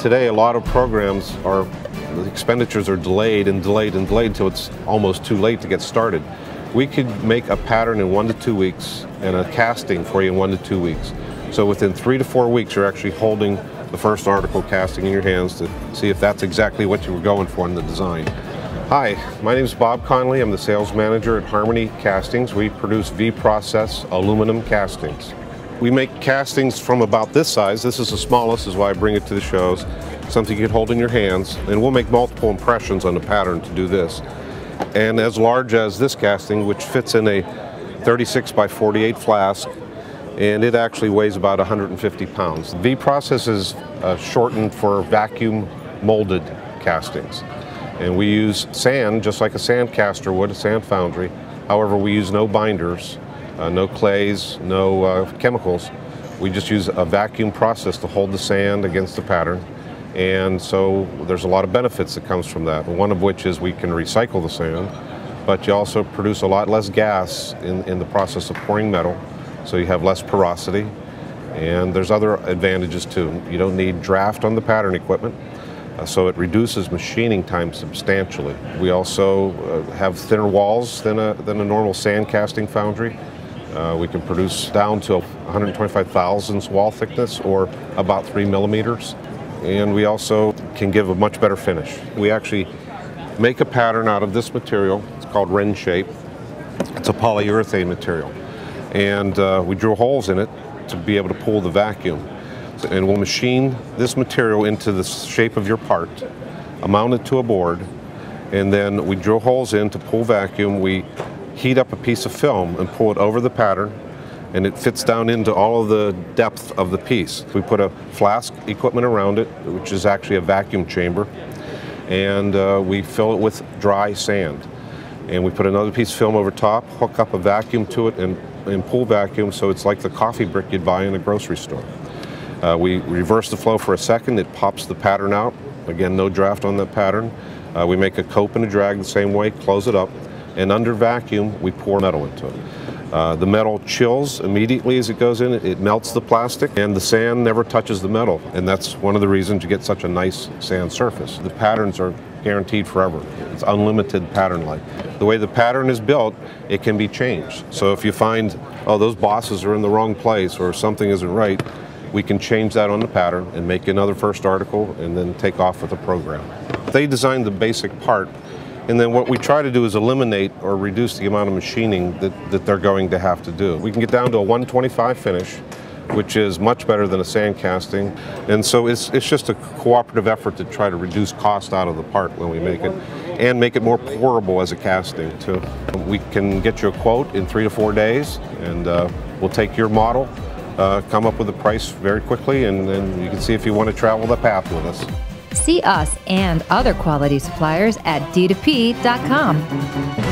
Today, a lot of programs are, the expenditures are delayed and delayed and delayed until it's almost too late to get started. We could make a pattern in one to two weeks and a casting for you in one to two weeks. So within three to four weeks, you're actually holding the first article casting in your hands to see if that's exactly what you were going for in the design. Hi, my name is Bob Conley. I'm the sales manager at Harmony Castings. We produce V-Process aluminum castings. We make castings from about this size. This is the smallest, is why I bring it to the shows. Something you can hold in your hands, and we'll make multiple impressions on the pattern to do this. And as large as this casting, which fits in a 36 by 48 flask, and it actually weighs about 150 pounds. V-Process is uh, shortened for vacuum molded castings. And we use sand, just like a sand caster would, a sand foundry. However, we use no binders uh, no clays, no uh, chemicals. We just use a vacuum process to hold the sand against the pattern. And so there's a lot of benefits that comes from that. One of which is we can recycle the sand, but you also produce a lot less gas in, in the process of pouring metal. So you have less porosity. And there's other advantages too. You don't need draft on the pattern equipment. Uh, so it reduces machining time substantially. We also uh, have thinner walls than a, than a normal sand casting foundry. Uh, we can produce down to 125 thousandths wall thickness or about three millimeters. And we also can give a much better finish. We actually make a pattern out of this material. It's called Ren Shape. It's a polyurethane material. And uh, we drill holes in it to be able to pull the vacuum. And we'll machine this material into the shape of your part, mount it to a board, and then we drill holes in to pull vacuum. We heat up a piece of film and pull it over the pattern and it fits down into all of the depth of the piece. We put a flask equipment around it, which is actually a vacuum chamber, and uh, we fill it with dry sand. And we put another piece of film over top, hook up a vacuum to it, and, and pull vacuum so it's like the coffee brick you'd buy in a grocery store. Uh, we reverse the flow for a second, it pops the pattern out. Again, no draft on the pattern. Uh, we make a cope and a drag the same way, close it up, and under vacuum, we pour metal into it. Uh, the metal chills immediately as it goes in. It melts the plastic, and the sand never touches the metal. And that's one of the reasons you get such a nice sand surface. The patterns are guaranteed forever. It's unlimited pattern life. The way the pattern is built, it can be changed. So if you find, oh, those bosses are in the wrong place or something isn't right, we can change that on the pattern and make another first article and then take off with the program. They designed the basic part and then what we try to do is eliminate or reduce the amount of machining that, that they're going to have to do. We can get down to a 125 finish, which is much better than a sand casting. And so it's, it's just a cooperative effort to try to reduce cost out of the part when we make it and make it more pourable as a casting too. We can get you a quote in three to four days and uh, we'll take your model, uh, come up with a price very quickly and then you can see if you want to travel the path with us. See us and other quality suppliers at d2p.com.